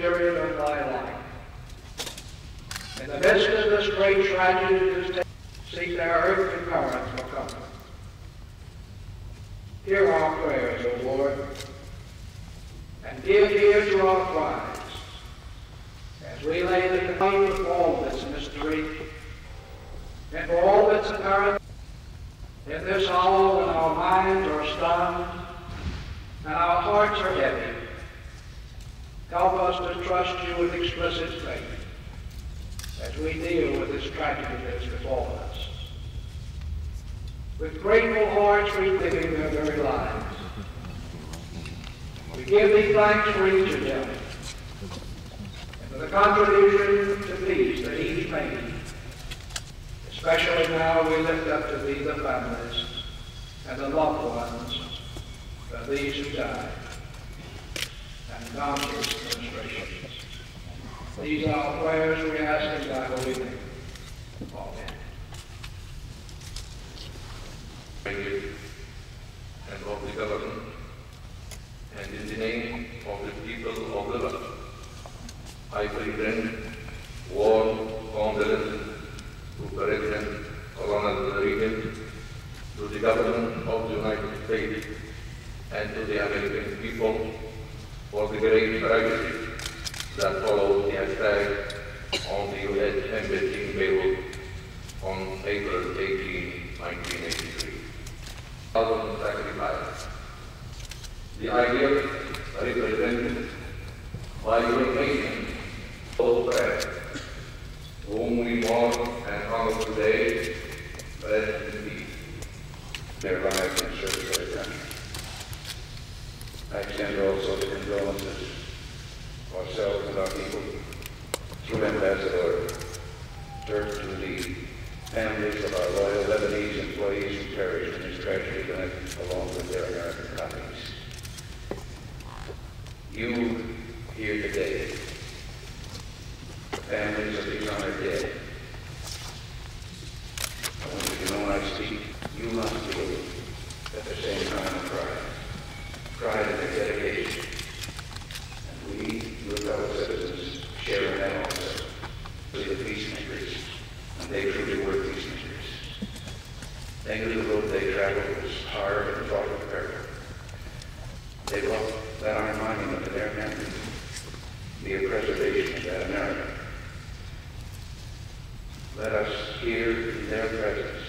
spirit of thy life. In the midst of this great tragedy that taking, seek their earthly parents for comfort. Hear our prayers, O Lord, and give ear to our cries as we lay the claim of all this mystery and for all that's apparent in this hour when our minds are stunned and our hearts are heavy. Help us to trust you with explicit faith as we deal with this tragedy that has befallen us. With grateful hearts reliving their very lives, we give thee thanks for each of them and for the contribution to peace that each made. Especially now we lift up to thee the families and the loved ones of these who died and administrations. These are our prayers we ask in thy holy name. Amen. and of the government, and in the name of the people of the land, I present warm condolences to President Ronald Reagan, to the government of the United States, and to the American people for the great tragedy that followed the attack on the U.S. Embassy in Beirut on April 18, 1983. Thousand sacrifice. The ideal represented by your nation, all friends, whom we mourn and honor today, rest in peace. their lives and service to their country. I extend also the condolences of ourselves and our people through Ambassador Turk to the families of our loyal Lebanese employees who perished in this tragedy tonight, along with their American colleagues. You here today, the families of these honored dead, I want you to know when I speak, you must feel at the same time pride. Pride in their dedication. And we, your fellow citizens, share in that also. We the peacemakers, and they truly were peacemakers. They traveled was hard and peril. They brought that iron monument to their memory, be a preservation of that America. Let us here in their presence